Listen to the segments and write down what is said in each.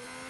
Yeah.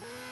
Yeah.